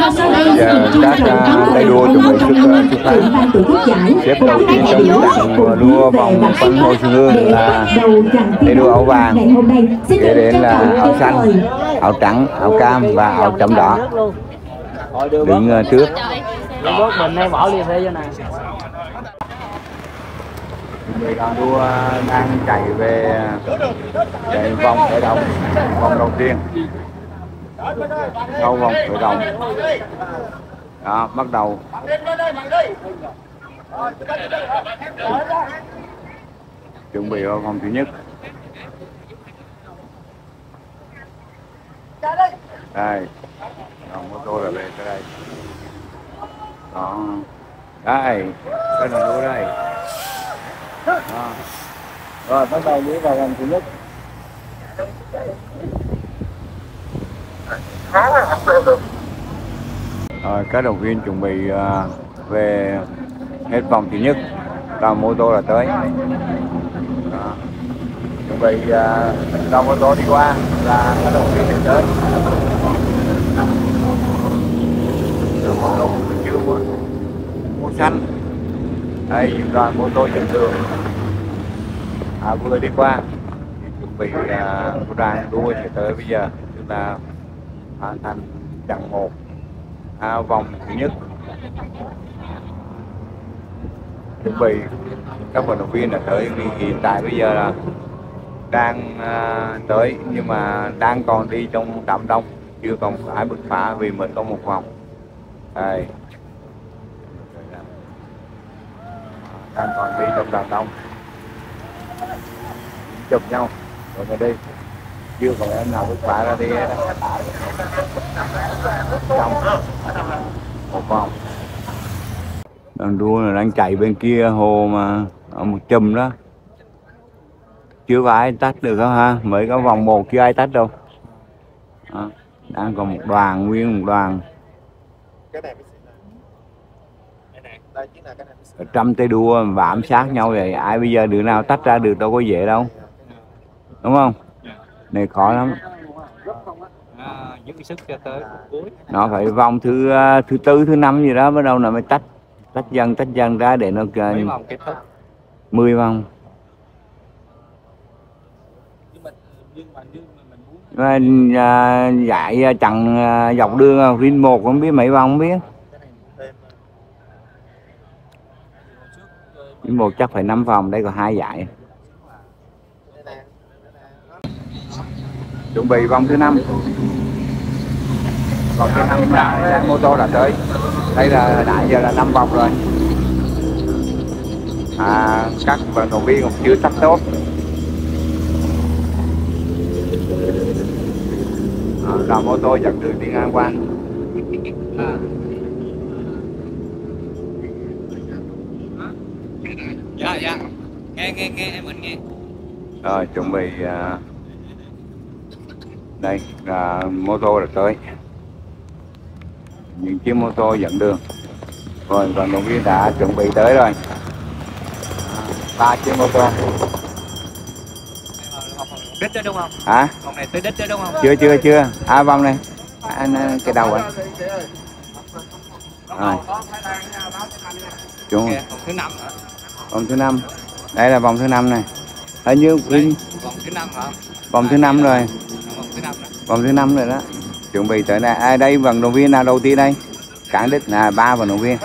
Và trân các, à, tay đua chuẩn bị tổ chức giải, xếp đầu tiên trong trận đua vòng quanh Hồ Xuân Hương là tay đua áo vàng. kế đến là áo xanh áo trắng áo cam và áo chấm đỏ. đứng ờ, trước. Mình hay bỏ liền đây cho nè. Người đoàn đua đang chạy về chạy vòng khởi động vòng đầu tiên sau vòng khởi động đó, bắt đầu. Chuẩn bị vào vòng thứ nhất. Đây. Còn mô tô là về tới đây. Đó. Đây. Cái đồng đua đây. Đó. rồi, bắt đầu đi vào vòng thứ nhất. À, các đồng viên chuẩn bị à, về hết vòng thứ nhất là mô tô là tới. À, chuẩn bị ờ, à, cho mô tô đi qua là các đồng viên sẽ tới. Mô tô chưa mua xanh. Đây đoàn mô tô dẫn đường à, vừa đi qua chuẩn bị à, đoàn đua sẽ tới bây giờ. Chúng là hoàn thành chặng một à, vòng thứ nhất. Chuẩn bị các vận động viên đã tới vì hiện tại bây giờ là đang à, tới nhưng mà đang còn đi trong đám đông chưa còn phải bứt phá vì mới có một vòng. Đây. Đang còn đi trong đám đông. Chụp nhau. Rồi đi chưa còn em nào bước phá ra đi trong. Một vòng. Đang đua là đang chạy bên kia hồ mà, ở một chùm đó. Chưa có ai tách được đâu ha, mới có vòng một chưa ai tách đâu. Đó. đang còn một đoàn, nguyên một đoàn. Trăm tay đua và ám sát nhau vậy, ai bây giờ đứa nào tách ra được đâu có dễ đâu. Đúng không? Này khó lắm. À, giữ sức cho tới cuối. Nó phải vòng thứ ờ, thứ tư thứ năm gì đó bắt đầu là mới tách tách dần tách dần ra để nó mấy vòng kết thúc? 10 vòng. Mà, à, à, chặn à, dọc đường à, Vin một không biết mấy vòng không biết. Vin một chắc phải 5 vòng đây có hai giải chuẩn bị vòng thứ năm. Vòng thứ năm là mô tô đã tới. Đây là đã giờ là 5 vòng rồi. À, các vận động viên còn chưa tắt tốt. À, là mô tô dẫn đường đi ngang qua. Dạ dạ. Nghe nghe nghe em mình nghe. Rồi chuẩn bị à, đây là mô tô đã tới. Những chiếc mô tô dẫn đường. Rồi vận động viên đã chuẩn bị tới rồi. À, ba chiếc mô tô. Đích đó đúng không? Hả? Vòng này tới đích đó đúng không? Chưa chưa chưa. À vòng này. Anh à, cái đầu anh rồi. Chuẩn ok vòng thứ năm vòng thứ năm. Đây là vòng thứ năm này. Hình như vòng thứ năm hả? Vòng thứ năm rồi thứ năm đó. Vòng thứ năm rồi đó. Chuẩn bị tới này à, đây? Vận động viên nào đầu tiên đây? Cản đích là ba vận động viên.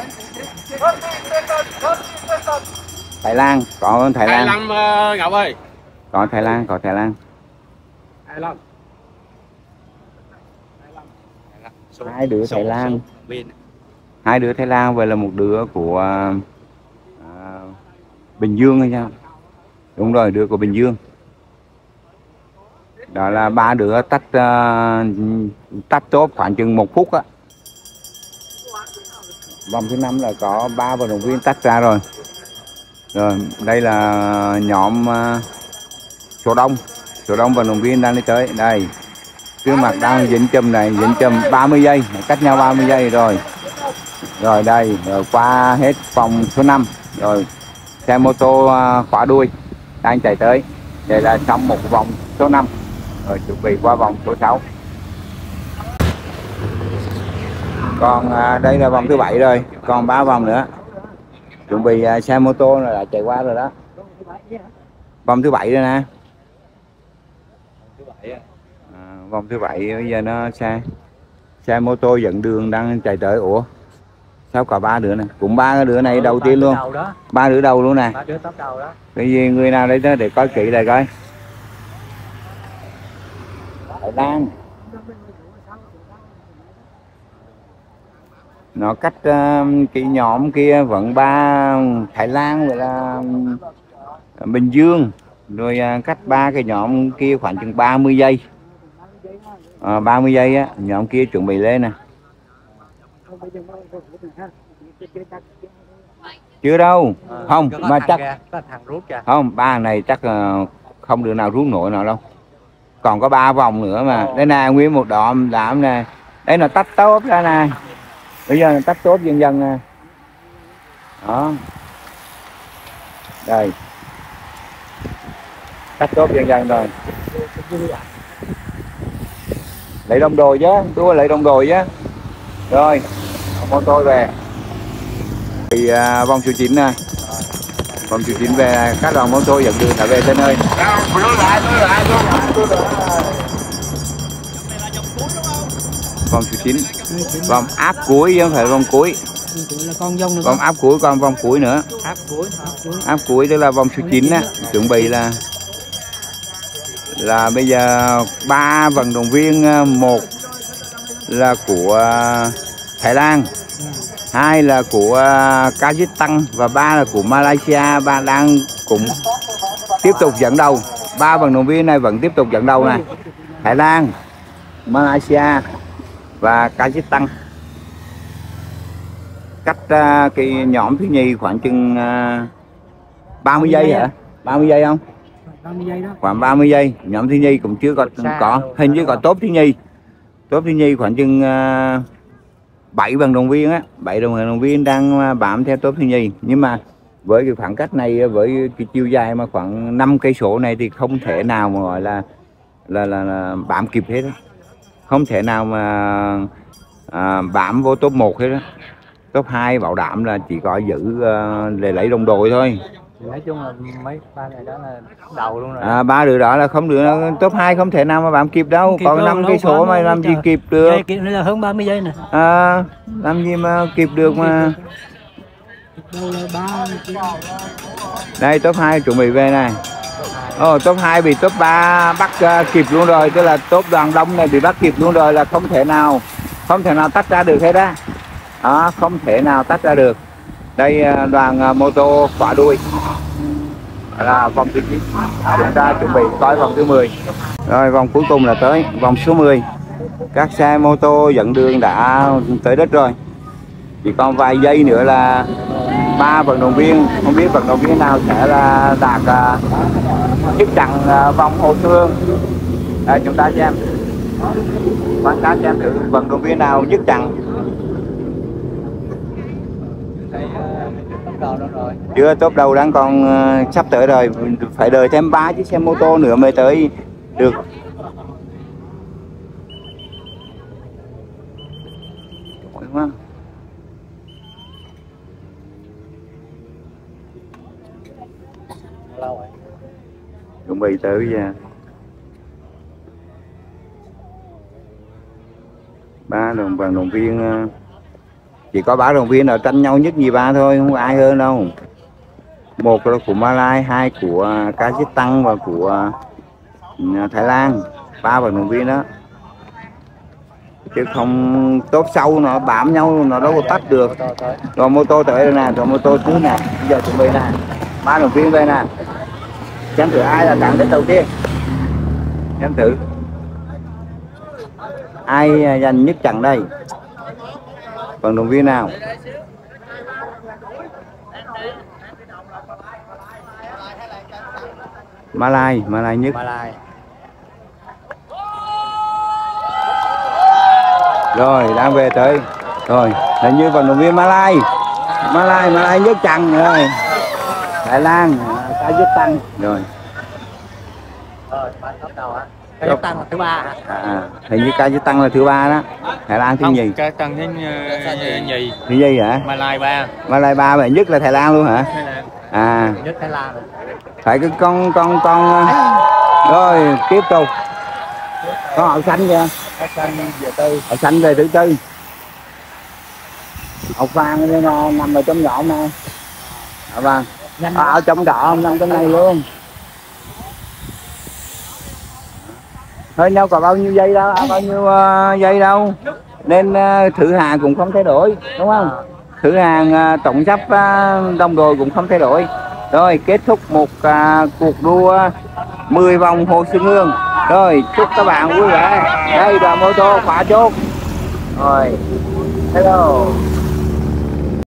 Thái Lan. Có Thái Lan. 25 uh, Ngọc ơi. Có Thái Lan có Thái Lan. 25 Số- Hai đứa Thái Lan. hai đứa Thái Lan và là một đứa của à, Bình Dương hay sao? Đúng rồi đứa của Bình Dương đó là ba đứa tách uh, tách tốt khoảng chừng một phút á. Vòng thứ năm là có ba vận động viên tách ra rồi. Rồi đây là nhóm uh, số đông. Số đông vận động viên đang đi tới đây trước mặt đang dính chùm này dính chùm 30 giây cách nhau 30 giây rồi. Rồi đây rồi qua hết vòng số 5 rồi xe mô tô ờ, khóa đuôi đang chạy tới. Đây là xong một vòng số 5 rồi chuẩn bị qua vòng số 6 còn à, đây là vòng thứ bảy rồi còn ba vòng nữa. Chuẩn bị à, xe mô tô là đã chạy qua rồi đó. Vòng thứ bảy rồi nè. À. vòng thứ bảy bây giờ nó xe xe mô tô dẫn đường đang chạy tới. Ủa sao cả ba đứa này cũng ba đứa này Ừ, đầu tiên luôn. ba đứa đầu luôn nè. Cái gì người nào đấy đó để coi kỹ lại coi Thái Lan. Nó cách uh, cái nhóm kia vẫn ba Thái Lan rồi là um, Bình Dương. Rồi à, cách ba cái nhóm kia khoảng chừng 30 giây. À, 30 giây á nhóm kia chuẩn bị lên nè. Chưa đâu. Ờ, không mà chắc không ba này chắc ờ, không đứa nào rút nổi nào đâu còn có ba vòng nữa mà. Ồ. đây nè nguyên một đoạn đảm nè. Đây là tách tốt ra nè. Bây giờ tách tốt dần dần nè. Đó. Đây. Tách tốt dần dần rồi. Lấy đồng đồ chứ tôi lấy đồng đồ chứ. Rồi mô tô về. Thì à, vòng số 9 nè. Vòng số 9 về các đoàn mô tô dẫn đường đã về tới nơi vòng số 9 vòng áp cuối, chứ không phải vòng cuối. Vòng áp cuối, còn vòng cuối nữa. Áp cuối áp cuối tức là vòng số 9 á. Chuẩn bị là là bây giờ ba vận động viên à, một là của à, Thái Lan, hai là của à, Kazakhstan và ba là của Malaysia. Ba đang cũng tiếp tục dẫn đầu. Ba vận động viên này vẫn tiếp tục dẫn đầu này Thái Lan, Malaysia và Kazakhstan cách à, cái nhóm thứ nhì khoảng chừng à, 30 giây hả? 30 giây không? 30 giây đó khoảng 30 giây. Nhóm thứ nhì cũng chưa có có hình như có top thứ nhì top thứ nhì khoảng chừng uh, 7 vận động viên á. 7 vận động viên đang à, bám theo top thứ nhì nhưng mà với cái khoảng cách này với cái chiều dài mà khoảng 5 cây số này thì không thể nào mà gọi là là là, là bám kịp hết á. Không thể nào mà à, bám vô top 1 hết á. Top 2 bảo đảm là chỉ có giữ à, để lấy đồng đội thôi. Nói chung là mấy ba này đó là đầu luôn rồi. À, ba đứa đó là không được top 2 không thể nào mà bám kịp đâu. Kịp còn năm cây số mà làm gì chờ. kịp được. Kia nữa là hơn 30 giây nè. À, làm gì mà kịp được mà. Đây top 2 chuẩn bị về này Ồ, top 2 bị top 3 bắt uh, kịp luôn rồi. Tức là top đoàn đông này bị bắt kịp luôn rồi là không thể nào không thể nào tách ra được hết á. Đó, không thể nào tách ra được. Đây uh, đoàn uh, mô tô khỏa đuôi. Là vòng thứ 9 chúng ta chuẩn bị tới vòng thứ 10 rồi vòng cuối cùng là tới vòng số 10 các xe mô tô dẫn đường đã tới đất rồi. Chỉ còn vài giây nữa là ba vận động viên không biết vận động viên nào sẽ là đạt uh, chức chặn à, vòng hồ xương à, chúng ta xem. Quan sát xem thử vận động viên nào dứt chặn thấy tóc đầu đó rồi. Chưa top đầu đang còn sắp tới rồi. Phải đợi thêm ba chiếc xe mô tô nữa mới tới được Đúng không? lâu rồi cũng bay tới ba đồng vận động viên ờ, chỉ có ba đồng viên ở tranh nhau nhất gì ba thôi, không có ai hơn đâu. Một là của Malai hai của Kazakhstan và của ờ, Thái Lan. Ba vận động viên đó. Chứ không tốt sâu nó bám nhau, nó đâu có tách được. Rồi mô tô tới rồi nè, rồi mô tô thứ nè. Bây giờ chuẩn bị nè. Ba đồng viên đây nè xem thử ai là cản đến đầu tiên? Xem thử. Ai à, giành nhất trận đây? Vận động viên nào? Malai Malai nhất. Malai. Rồi đang về tới. Rồi hình như vận động viên Malai. Malai Malai nhất trận rồi. Thái Lan à, rồi. Tóc đầu á cái Rồi. tăng là thứ ba à, hình như ca tăng là thứ ba đó. Thái Lan thứ nhì. Cái tăng thứ nhì. thứ nhì hả? Malai ba. Malay ba vậy nhất là Thái Lan luôn hả? À. Nhất Thái Lan. Phải cái con con con ờ, rồi tiếp tục. Con hậu xanh kìa Các xanh về tư. hậu xanh về thứ tư. Hậu vàng nè nằm ở trong nhọn nè hậu vàng à, ở trong đỏ nằm trong này luôn. Thôi nhau còn bao nhiêu giây đâu à, bao nhiêu ờ, giây đâu? Nên ờ, thử hàng cũng không thay đổi đúng không? Thử hàng ờ, tổng sắp ờ, đồng đội cũng không thay đổi. Rồi kết thúc một à, cuộc đua 10 vòng hồ xuân hương. Rồi chúc các bạn vui vẻ. Đây đoàn mô tô khóa chốt. Rồi hello